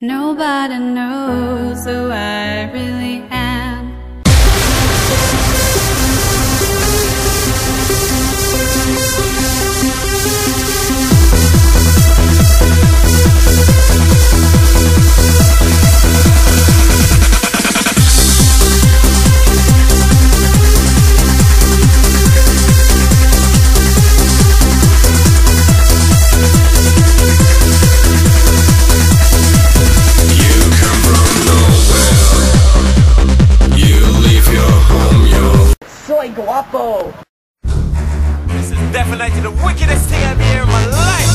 Nobody knows who I really Soy guapo. This is definitely the wickedest thing I've ever in my life.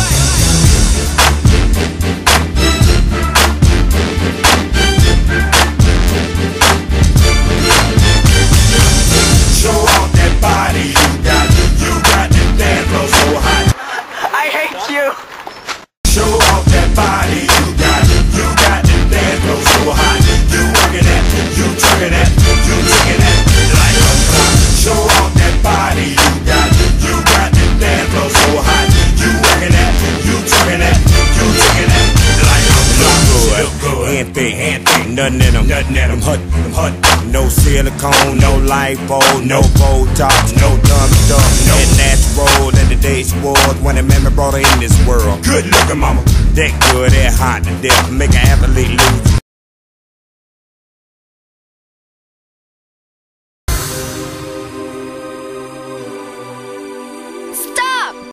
Show off that body you got. You got that dance so hot. I hate you. Hand nothing in them. Nothing in 'em. Them hut, hut. No silicone, no life lipo, no Botox, no dumb stuff. No natural in the days was when a man brought her in this world. Good looking mama. That good, that hot to death, make an athlete lose